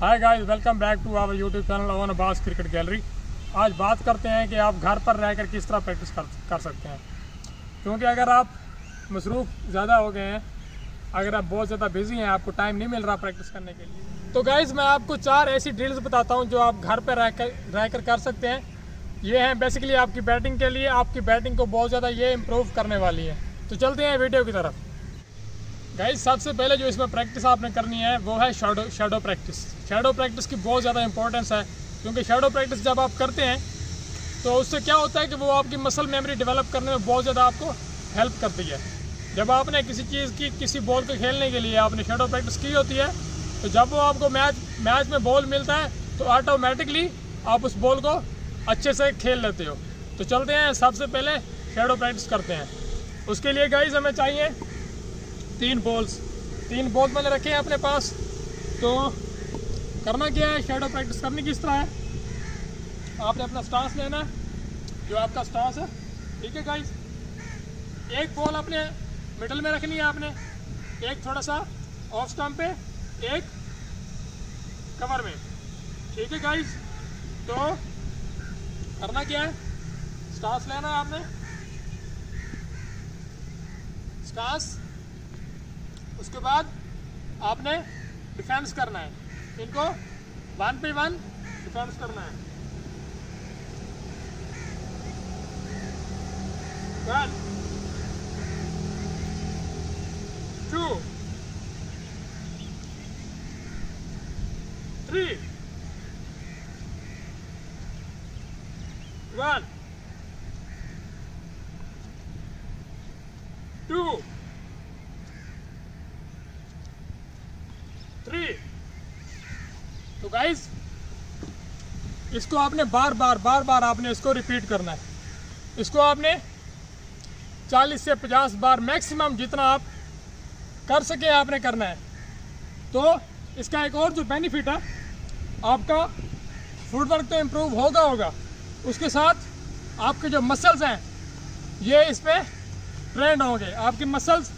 Hi guys welcome back to our YouTube channel oven Abbas cricket gallery आज बात करते हैं कि आप घर पर रहकर किस तरह प्रैक्टिस कर कर सकते हैं। क्योंकि अगर आप मसरूफ़ ज़्यादा हो गए हैं, अगर आप बहुत ज़्यादा बिज़ी हैं, आपको टाइम नहीं मिल रहा प्रैक्टिस करने के लिए। तो गाइज़ मैं आपको चार ऐसी ड्रिल्स बताता हूँ जो आप घर पर रह कर रह कर कर सकते हैं। ये हैं बेसिकली आपकी बैटिंग के लिए, आपकी बैटिंग को बहुत ज़्यादा ये इम्प्रूव करने वाली है। तो चलते हैं वीडियो की तरफ़। गाइज़ सबसे पहले जो इसमें प्रैक्टिस आपने करनी है, वो है shadow shadow practice shadow practice की बहुत ज़्यादा इंपॉर्टेंस है, क्योंकि शेडो प्रैक्टिस जब आप करते हैं तो उससे क्या होता है कि वो आपकी मसल मेमोरी डेवलप करने में बहुत ज़्यादा आपको हेल्प करती है. जब आपने किसी चीज़ की, किसी बॉल को खेलने के लिए आपने शेडो प्रैक्टिस की होती है तो जब वो आपको मैच मैच में बॉल मिलता है तो ऑटोमेटिकली आप उस बॉल को अच्छे से खेल लेते हो. तो चलते हैं, सबसे पहले शेडो प्रैक्टिस करते हैं. उसके लिए गाइज़ हमें चाहिए तीन बॉल्स तीन बॉल मैंने रखे हैं अपने पास। तो करना क्या है? शेडो प्रैक्टिस करनी किस तरह है? आपने अपना स्टांस लेना है, जो आपका स्टांस है। ठीक है गाइस एक बॉल अपने मिडल में रखनी है आपने। एक थोड़ा सा ऑफ़ स्टम्प पे, एक कवर में। ठीक है गाइस तो करना क्या है? स्टांस लेना है आपने। स्टांस उसके बाद आपने डिफेंस करना है। इनको वन पे वन डिफेंस करना है। One two three one two three तो गाइस इसको आपने बार बार बार बार आपने इसको रिपीट करना है। इसको आपने 40 से 50 बार मैक्सिमम जितना आप कर सके आपने करना है। तो इसका एक और जो बेनिफिट है, आपका फुटवर्क तो इम्प्रूव होगा होगा। उसके साथ आपके जो मसल्स हैं, ये इस पर ट्रेंड होंगे। आपके मसल्स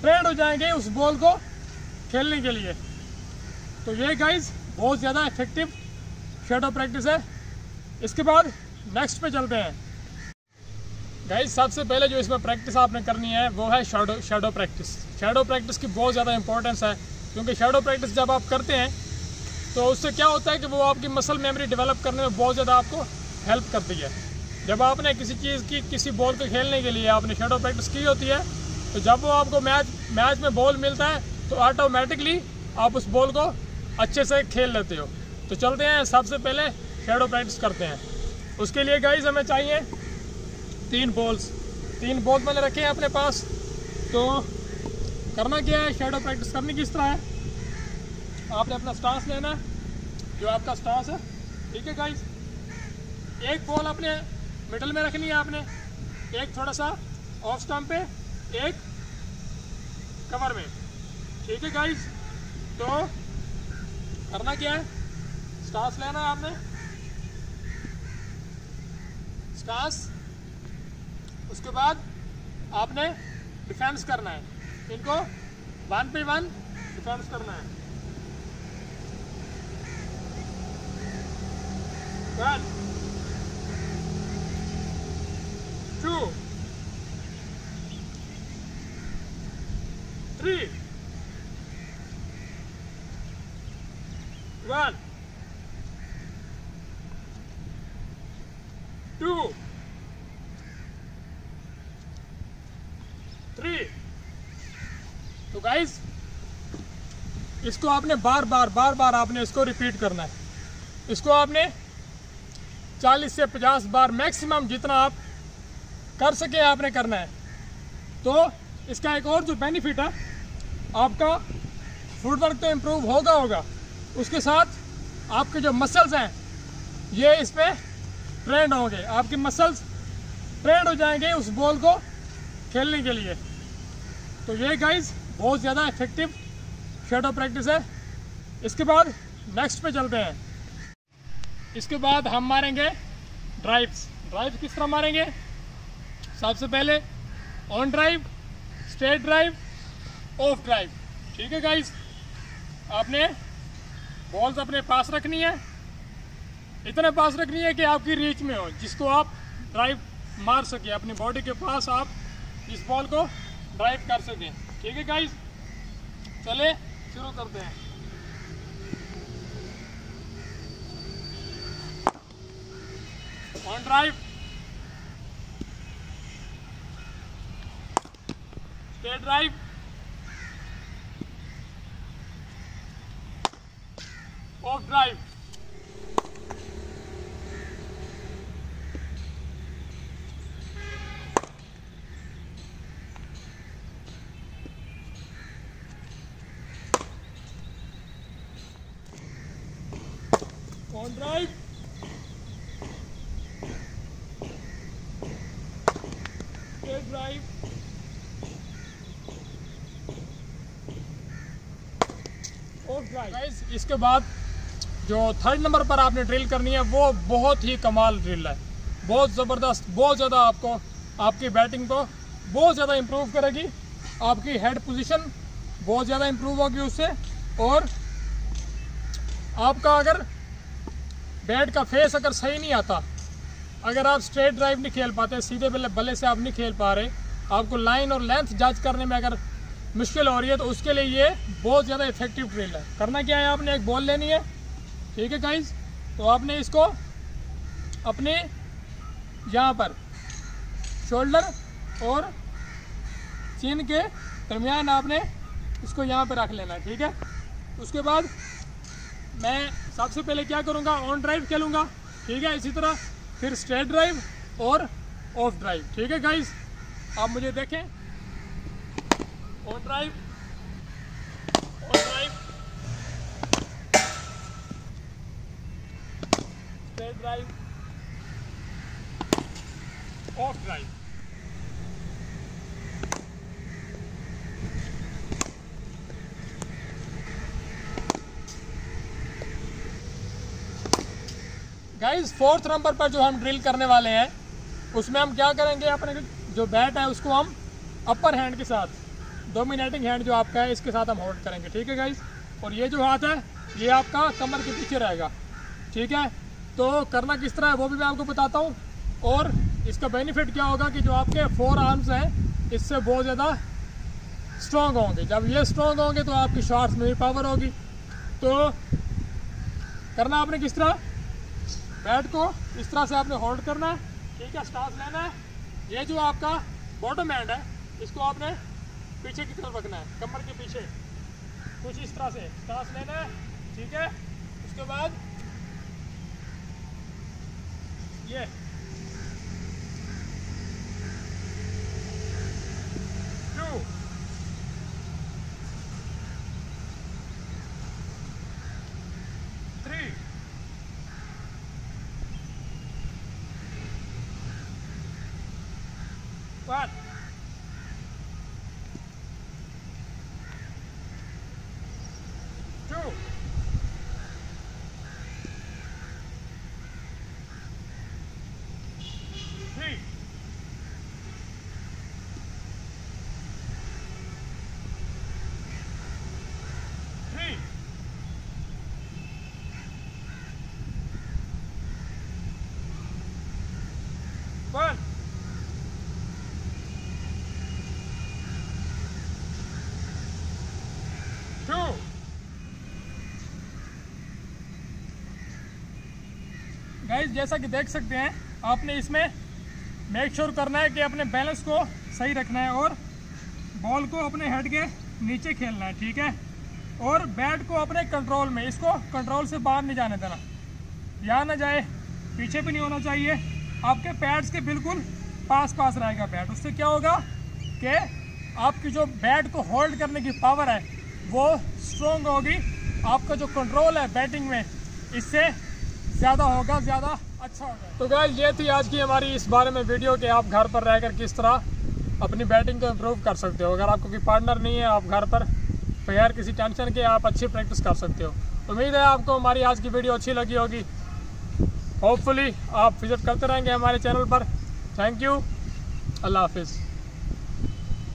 ट्रेंड हो जाएँगे उस बॉल को खेलने के लिए। तो ये गाइज़ बहुत ज़्यादा इफ़ेक्टिव शेडो प्रैक्टिस है। इसके बाद नेक्स्ट पे चलते हैं। गाइज़ सबसे पहले जो इसमें प्रैक्टिस आपने करनी है, वो है shadow shadow practice shadow practice की बहुत ज़्यादा इंपॉर्टेंस है, क्योंकि शेडो प्रैक्टिस जब आप करते हैं तो उससे क्या होता है कि वो आपकी मसल मेमोरी डेवलप करने में बहुत ज़्यादा आपको हेल्प करती है। जब आपने किसी चीज़ की, किसी बॉल को खेलने के लिए आपने शेडो प्रैक्टिस की होती है तो जब वो आपको मैच मैच में बॉल मिलता है तो ऑटोमेटिकली आप उस बॉल को अच्छे से खेल लेते हो। तो चलते हैं, सबसे पहले शेडो प्रैक्टिस करते हैं। उसके लिए गाइज़ हमें चाहिए तीन बॉल्स तीन बॉल मैंने रखे हैं अपने पास। तो करना क्या है? शेडो प्रैक्टिस करनी किस तरह है? आपने अपना स्टांस लेना है, जो आपका स्टांस है। ठीक है गाइज़ एक बॉल अपने मिडल में रखनी है आपने। एक थोड़ा सा ऑफ़ स्टम्प पे, एक कवर में। ठीक है गाइज़ तो करना क्या है? स्टार्स लेना है आपने? स्टार्स? उसके बाद आपने डिफेंस करना है। इनको वन पे वन डिफेंस करना है। One two three One. Two. Three तो गाइस इसको आपने बार बार बार बार आपने इसको रिपीट करना है। इसको आपने 40 से 50 बार मैक्सिमम जितना आप कर सके आपने करना है। तो इसका एक और जो बेनिफिट है, आपका फुटवर्क तो इम्प्रूव होगा होगा। उसके साथ आपके जो मसल्स हैं, ये इस पर ट्रेंड होंगे। आपके मसल्स ट्रेंड हो जाएँगे उस बॉल को खेलने के लिए। तो ये गाइज़ बहुत ज़्यादा इफ़ेक्टिव शेडो प्रैक्टिस है। इसके बाद नेक्स्ट पे चलते हैं। इसके बाद हम मारेंगे ड्राइव्स ड्राइव किस तरह मारेंगे? सबसे पहले on drive straight drive off drive ठीक है गाइज़ आपने बॉल्स अपने पास रखनी है। इतने पास रखनी है कि आपकी रीच में हो, जिसको आप ड्राइव मार सके, अपनी बॉडी के पास आप इस बॉल को ड्राइव कर सकें। ठीक है गाइस चले, शुरू करते हैं। On drive straight drive off drive drive guys, इसके बाद जो थर्ड नंबर पर आपने ड्रिल करनी है, वो बहुत ही कमाल ड्रिल है। बहुत ज़बरदस्त, बहुत ज़्यादा आपको, आपकी बैटिंग को बहुत ज़्यादा इम्प्रूव करेगी। आपकी हेड पोजीशन बहुत ज़्यादा इम्प्रूव होगी उससे। और आपका अगर बैट का फेस अगर सही नहीं आता, अगर आप स्ट्रेट ड्राइव नहीं खेल पाते, सीधे बल्ले बल्ले से आप नहीं खेल पा रहे, आपको लाइन और लेंथ जज करने में अगर मुश्किल हो रही है तो उसके लिए ये बहुत ज़्यादा इफ़ेक्टिव ड्रिल है। करना क्या है आपने? एक बॉल लेनी है। ठीक है गाइज़ तो आपने इसको अपने यहाँ पर शोल्डर और चिन के दरमियान आपने इसको यहाँ पर रख लेना है। ठीक है? उसके बाद मैं सबसे पहले क्या करूँगा? ऑन ड्राइव खेलूँगा। ठीक है? इसी तरह फिर स्ट्रेट ड्राइव और ऑफ़ ड्राइव ठीक है गाइस आप मुझे देखें। On drive on drive straight drive off drive guys fourth number पर जो हम ड्रिल करने वाले हैं, उसमें हम क्या करेंगे, अपने जो बैट है, उसको हम अपर हैंड के साथ डोमिनेटिंग हैंड जो आपका है, इसके साथ हम होल्ड करेंगे। ठीक है गाइस और ये जो हाथ है, ये आपका कमर के पीछे रहेगा। ठीक है? तो करना किस तरह है, वो भी मैं आपको बताता हूँ। और इसका बेनिफिट क्या होगा कि जो आपके फोर आर्म्स हैं, इससे बहुत ज़्यादा स्ट्रॉन्ग होंगे। जब ये स्ट्रॉन्ग होंगे तो आपकी शॉर्ट्स में भी पावर होगी। तो करना आपने किस तरह? बैट को इस तरह से आपने होल्ड करना है। ठीक है स्टांस लेना है। ये जो आपका बॉटम हैंड है, इसको आपने पीछे की तरफ़ रखना है, कमर के पीछे। कुछ इस तरह से स्टांस लेना है, ठीक है। उसके बाद ये One. गाइस जैसा कि देख सकते हैं, आपने इसमें मेक श्योर करना है कि अपने बैलेंस को सही रखना है और बॉल को अपने हेड के नीचे खेलना है, ठीक है? और बैट को अपने कंट्रोल में, इसको कंट्रोल से बाहर नहीं जाने देना। यहाँ ना जाए, पीछे भी नहीं होना चाहिए। आपके पैड्स के बिल्कुल पास पास रहेगा बैट उससे क्या होगा कि आपकी जो बैट को होल्ड करने की पावर है, वो स्ट्रोंग होगी। आपका जो कंट्रोल है बैटिंग में, इससे ज़्यादा होगा, ज़्यादा अच्छा होगा। तो गाइस ये थी आज की हमारी इस बारे में वीडियो कि आप घर पर रहकर किस तरह अपनी बैटिंग को इम्प्रूव कर सकते हो। अगर आपको कोई पार्टनर नहीं है, आप घर पर बगैर किसी टेंशन के आप अच्छी प्रैक्टिस कर सकते हो। उम्मीद है आपको हमारी आज की वीडियो अच्छी लगी होगी। होपफुली आप विज़िट करते रहेंगे हमारे चैनल पर। थैंक यू अल्लाह हाफिज़।